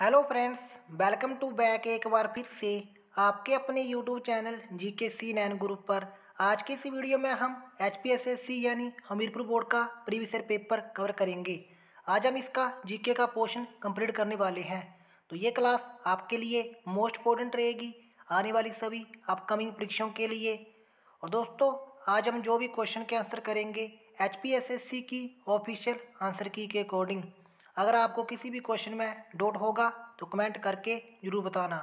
Hello friends, welcome to back एक बार फिर से आपके अपने यूट्यूब चैनल जी के सी नैन ग्रुप पर। आज की इस वीडियो में हम H P S S C यानी हमीरपुर बोर्ड का प्रीवियस ईयर पेपर कवर करेंगे। आज हम इसका जीके का पोर्शन कंप्लीट करने वाले हैं। तो ये क्लास आपके लिए मोस्ट इम्पोर्टेंट रहेगी, आने वाली सभी अपकमिंग परीक्षाओं के लिए। और दोस्तों, आज हम जो भी क्वेश्चन के आंसर करेंगे H P S S C की ऑफिशियल आंसर की के अकॉर्डिंग। अगर आपको किसी भी क्वेश्चन में डाउट होगा तो कमेंट करके ज़रूर बताना।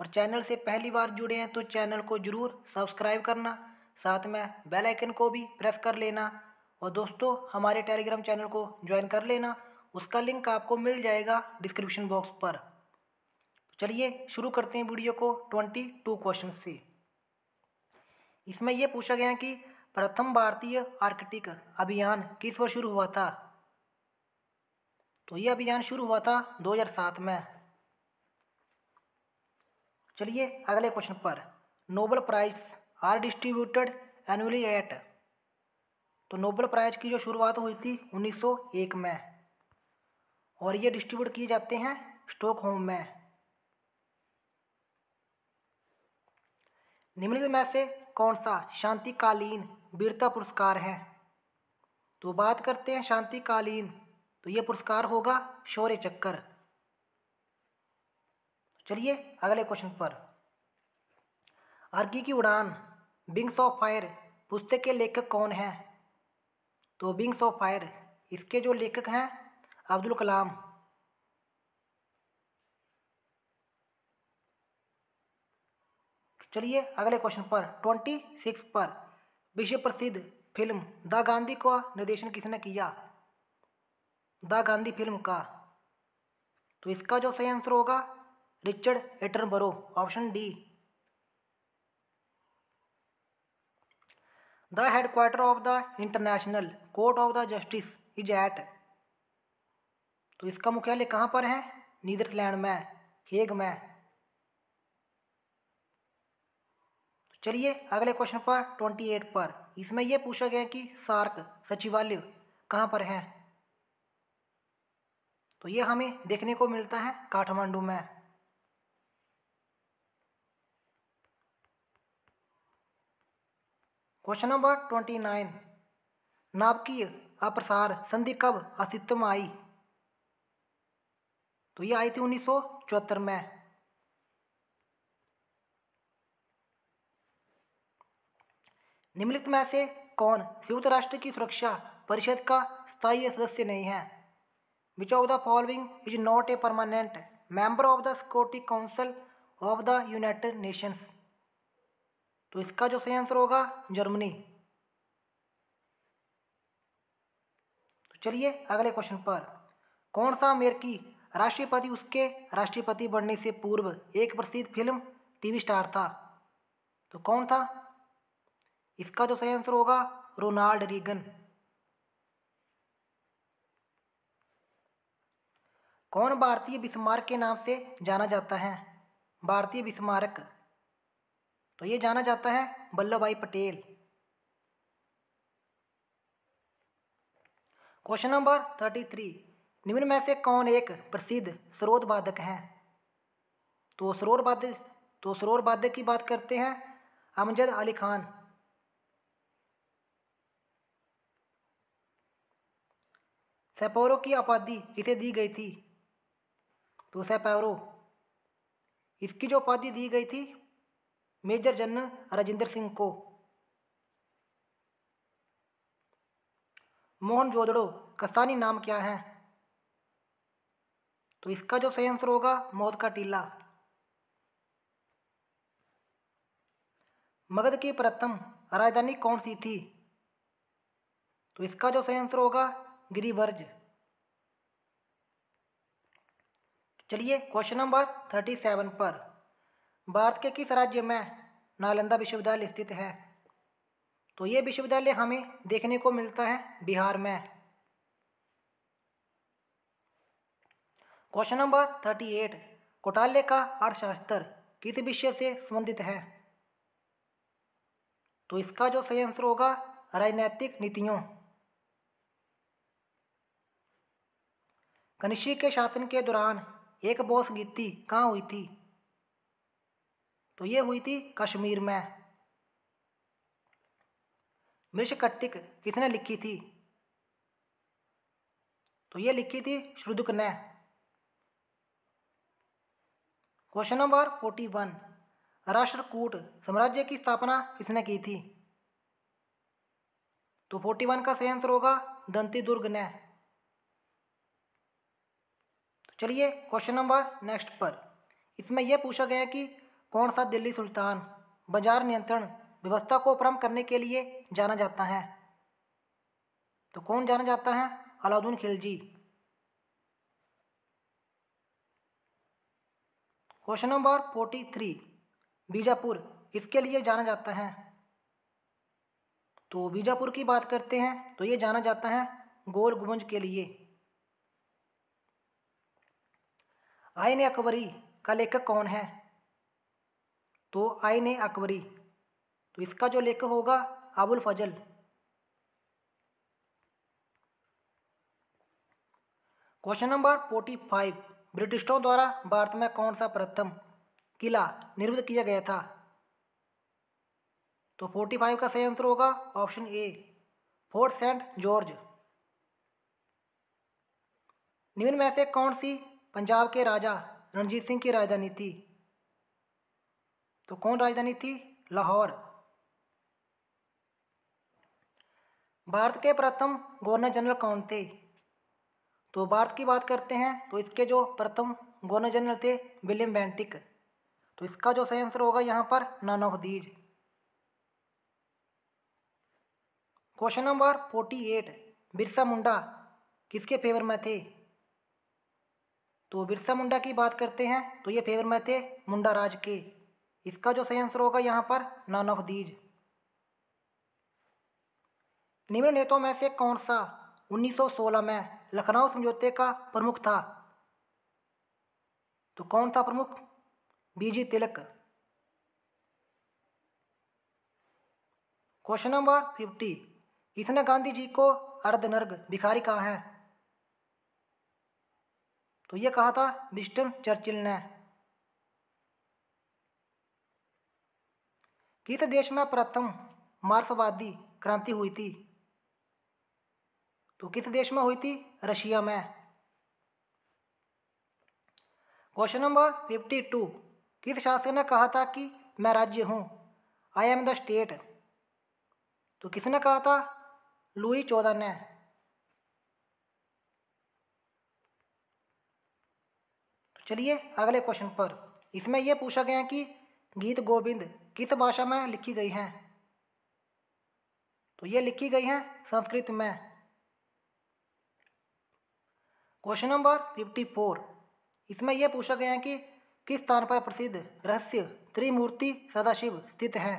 और चैनल से पहली बार जुड़े हैं तो चैनल को ज़रूर सब्सक्राइब करना। साथ में बेल आइकन को भी प्रेस कर लेना। और दोस्तों, हमारे टेलीग्राम चैनल को ज्वाइन कर लेना। उसका लिंक आपको मिल जाएगा डिस्क्रिप्शन बॉक्स पर। तो चलिए शुरू करते हैं वीडियो को ट्वेंटी टू क्वेश्चन से। इसमें यह पूछा गया कि प्रथम भारतीय आर्कटिक अभियान किस वर्ष शुरू हुआ था? तो ये अभियान शुरू हुआ था 2007 में। चलिए अगले क्वेश्चन पर। Nobel prize are distributed annually at तो नोबल प्राइज की जो शुरुआत हुई थी 1901 में, और ये डिस्ट्रीब्यूट किए जाते हैं स्टॉकहोम में। निम्नलिखित में से कौन सा शांतिकालीन वीरता पुरस्कार है? तो बात करते हैं शांतिकालीन तो ये पुरस्कार होगा शौर्य चक्कर। चलिए अगले क्वेश्चन पर। अर्की की उड़ान बिंग्स ऑफ़ फायर पुस्तक के लेखक कौन है? तो बिंग्स ऑफ़ फायर इसके जो लेखक हैं, अब्दुल कलाम। चलिए अगले क्वेश्चन पर, ट्वेंटी सिक्स पर। विश्व प्रसिद्ध फ़िल्म द गांधी का निर्देशन किसने किया? द गांधी फ़िल्म का। तो इसका जो सही आंसर होगा, Richard Attenborough option D the headquarter of the International Court of the Justice is at तो इसका मुख्यालय कहाँ पर है? नीदरलैंड में, हेग में। चलिए अगले क्वेश्चन पर ट्वेंटी एट पर। इसमें यह पूछा गया कि सार्क, सचिवालय, कहाँ पर है? तो ये हमें देखने को मिलता है काठमांडू में। क्वेश्चन नंबर ट्वेंटी नाइन नाभिकीय अप्रसार संधि कब अस्तित्व में आई? तो ये आई थी उन्नीस सौ चौहत्तर में। निम्नलिखित में से कौन संयुक्त राष्ट्र की सुरक्षा परिषद का स्थायी सदस्य नहीं है? Which of the following is not a permanent member of the security council of the united nations? तो इसका जो सही आंसर होगा जर्मनी तो चलिए अगले क्वेश्चन पर। कौन सा अमेरिकी राष्ट्रपति उसके राष्ट्रपति बनने से पूर्व एक प्रसिद्ध फ़िल्म टीवी स्टार था? तो कौन था? इसका जो सही आंसर होगा रोनाल्ड रीगन कौन भारतीय विस्मारक के नाम से जाना जाता है? भारतीय विस्मारक। तो ये जाना जाता है Vallabh Bhai Patel. Question number thirty three. निम्न में से कौन एक प्रसिद्ध स्रोत वादक है? तो सरोर वाद्य तो सरोर वाद्य की बात करते हैं अमजद अली खान। सेपोरो की आबादी इसे दी गई थी। तो पैरो इसकी जो उपाधि दी गई थी, मेजर जनरल राजेंद्र सिंह को। मोहन जोदड़ो, कसानी नाम क्या है? तो इसका जो सही आंसर होगा, मौत का टीला। मगध की प्रथम राजधानी कौन सी थी? तो इसका जो सही आंसर होगा गिरिवर्ज चलिए क्वेश्चन नंबर थर्टी सेवन पर। भारत के किस राज्य में नालंदा विश्वविद्यालय स्थित है? तो ये विश्वविद्यालय हमें देखने को मिलता है बिहार में। Question number thirty eight Kautilya का अर्थशास्त्र किस विषय से संबंधित है? तो इसका जो सही आंसर होगा, राजनैतिक नीतियों। कनिष्क के शासन के दौरान एक बोस गीति कहाँ हुई थी? तो ये हुई थी कश्मीर में। मृषकट्टिक किसने लिखी थी? तो ये लिखी थी श्रुदुक ने। Question number forty one, Rashtrakuta साम्राज्य की स्थापना किसने की थी? तो फोर्टी वन का सही आंसर होगा दंती दुर्ग ने। चलिए क्वेश्चन नंबर नेक्स्ट पर। इसमें यह पूछा गया कि कौन सा दिल्ली सुल्तान बाज़ार नियंत्रण व्यवस्था को प्रारंभ करने के लिए जाना जाता है? तो कौन जाना जाता है? Alauddin Khilji. Question number forty three, Bijapur इसके लिए जाना जाता है? तो बीजापुर की बात करते हैं तो ये जाना जाता है गोल गुमंज के लिए। आयन अकबरी का लेखक कौन है? तो आयन अकबरी। तो इसका जो लेखक होगा, Abul Fazl. Question number forty five. ब्रिटिशों द्वारा भारत में कौन सा प्रथम किला निर्मित किया गया था? तो फोर्टी फाइव का सही आंसर होगा, option A, Fort Saint George. निम्न में से कौन सी पंजाब के राजा रणजीत सिंह की राजधानी थी। तो कौन राजधानी थी? लाहौर। भारत के प्रथम गवर्नर जनरल कौन थे? तो भारत की बात करते हैं तो इसके जो प्रथम गवर्नर जनरल थे, विलियम बेंटिक। तो इसका जो सही आंसर होगा यहाँ पर, नाना हदीज question number forty eight, Birsa Munda किसके फेवर में थे? तो बिरसा मुंडा की बात करते हैं तो ये फेवर में थे मुंडा राज के। इसका जो सही आंसर होगा यहाँ पर, नाना हदीज निम्न नेताओं में से कौन सा 1916 में लखनऊ समझौते का प्रमुख था? तो कौन था प्रमुख? BG Tilak. Question number fifty. किसने गांधी जी को अर्धनर्ग भिखारी कहा है। तो ये कहा था विस्टन चर्चिल ने। किस देश में प्रथम मार्क्सवादी क्रांति हुई थी? तो किस देश में हुई थी? रशिया में। Question number fifty two. किस शासक ने कहा था कि मैं राज्य हूँ? आई एम द स्टेट तो किसने कहा था? लुई चौदह ने। चलिए अगले क्वेश्चन पर। इसमें यह पूछा गया कि गीत गोविंद किस भाषा में लिखी गई है? तो ये लिखी गई है संस्कृत में। क्वेश्चन नंबर फिफ्टी फोर इसमें यह पूछा गया कि किस स्थान पर प्रसिद्ध रहस्य त्रिमूर्ति सदाशिव स्थित है?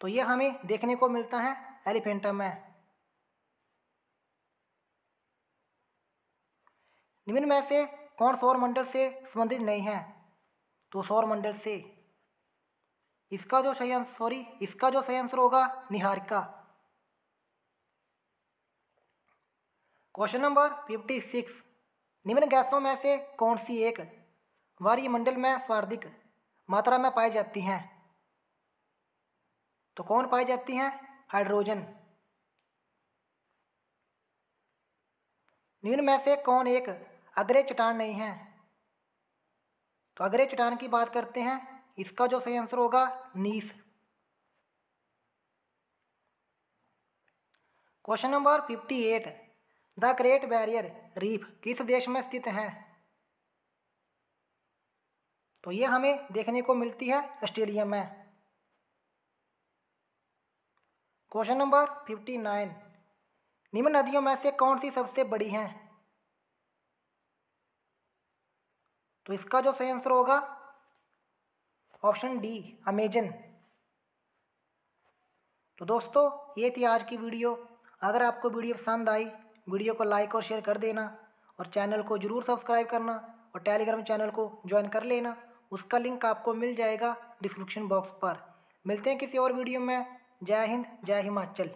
तो यह हमें देखने को मिलता है एलिफेंटा में। निम्न में से कौन सौर मंडल से संबंधित नहीं है? तो सौर मंडल से। इसका जो सही आंसर सॉरी इसका जो सही आंसर होगा, Niharika. Question number fifty six निम्न गैसों में से कौन सी एक वायुमंडल में सर्वाधिक मात्रा में पाई जाती हैं? तो कौन पाई जाती हैं? हाइड्रोजन। निम्न में से कौन एक अग्रे चट्टान नहीं है। तो अग्रे चट्टान की बात करते हैं, इसका जो सही आंसर होगा, नीस। Question number fifty eight the Great Barrier Reef किस देश में स्थित है? तो ये हमें देखने को मिलती है ऑस्ट्रेलिया में। क्वेश्चन नंबर फिफ्टी नाइन निम्न नदियों में से कौन सी सबसे बड़ी है? तो इसका जो सही आंसर होगा ऑप्शन डी अमेजन तो दोस्तों, ये थी आज की वीडियो अगर आपको वीडियो पसंद आई वीडियो को लाइक और शेयर कर देना और चैनल को ज़रूर सब्सक्राइब करना और टेलीग्राम चैनल को ज्वाइन कर लेना. उसका लिंक आपको मिल जाएगा डिस्क्रिप्शन बॉक्स पर. मिलते हैं किसी और वीडियो में. जय हिंद, जय हिमाचल.